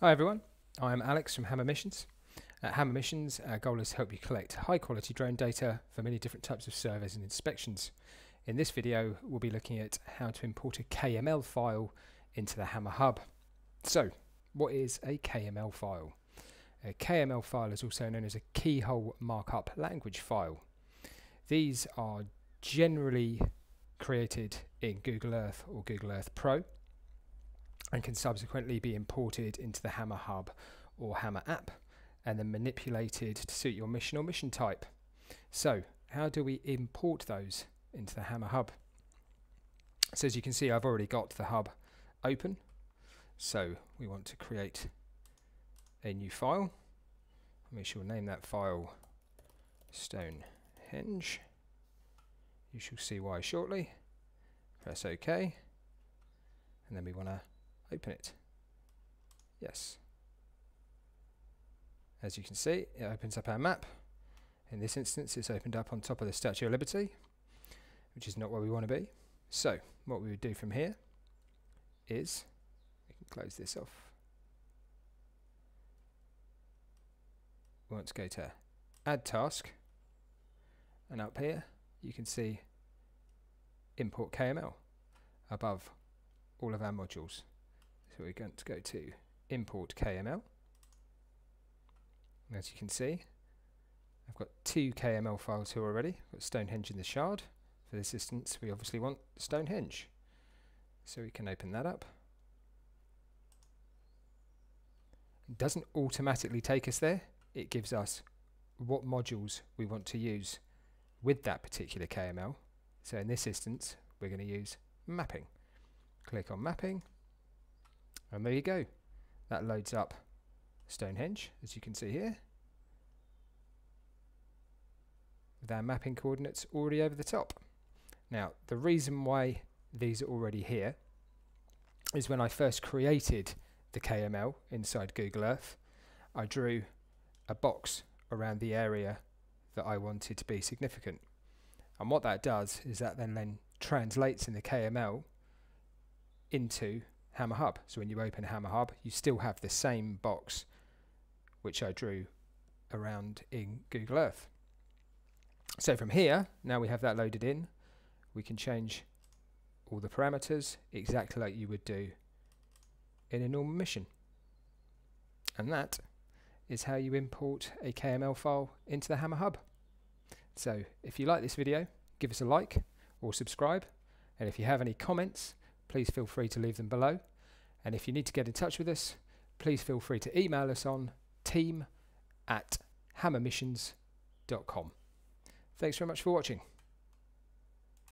Hi everyone, I'm Alex from Hammer Missions. At Hammer Missions, our goal is to help you collect high quality drone data for many different types of surveys and inspections. In this video, we'll be looking at how to import a KML file into the Hammer Hub. So, what is a KML file? A KML file is also known as a keyhole markup language file. These are generally created in Google Earth or Google Earth Pro and can subsequently be imported into the Hammer Hub or Hammer app and then manipulated to suit your mission or mission type. So, how do we import those into the Hammer Hub? So, as you can see, I've already got the hub open. So, we want to create a new file. We shall name that file Stonehenge. You shall see why shortly. Press OK. And then we want to open it. Yes. As you can see, it opens up our map. In this instance, it's opened up on top of the Statue of Liberty, which is not where we want to be. So, what we would do from here is, we can close this off. We want to go to Add Task, and up here, you can see Import KML above all of our modules. So we're going to go to import KML. As you can see, I've got two KML files here already. I've got Stonehenge in the shard. For this instance, we obviously want Stonehenge. So we can open that up. It doesn't automatically take us there. It gives us what modules we want to use with that particular KML. So in this instance, we're going to use mapping. Click on mapping and there you go. That loads up Stonehenge, as you can see here. With our mapping coordinates already over the top. Now, the reason why these are already here is when I first created the KML inside Google Earth, I drew a box around the area that I wanted to be significant. And what that does is that then, then translates in the KML into Hammer Hub. So when you open Hammer Hub, you still have the same box which I drew around in Google Earth. So from here, now we have that loaded in, we can change all the parameters exactly like you would do in a normal mission. And that is how you import a KML file into the Hammer Hub. So if you like this video, give us a like or subscribe. And if you have any comments, please feel free to leave them below. And if you need to get in touch with us, please feel free to email us on team at hammermissions.com. Thanks very much for watching.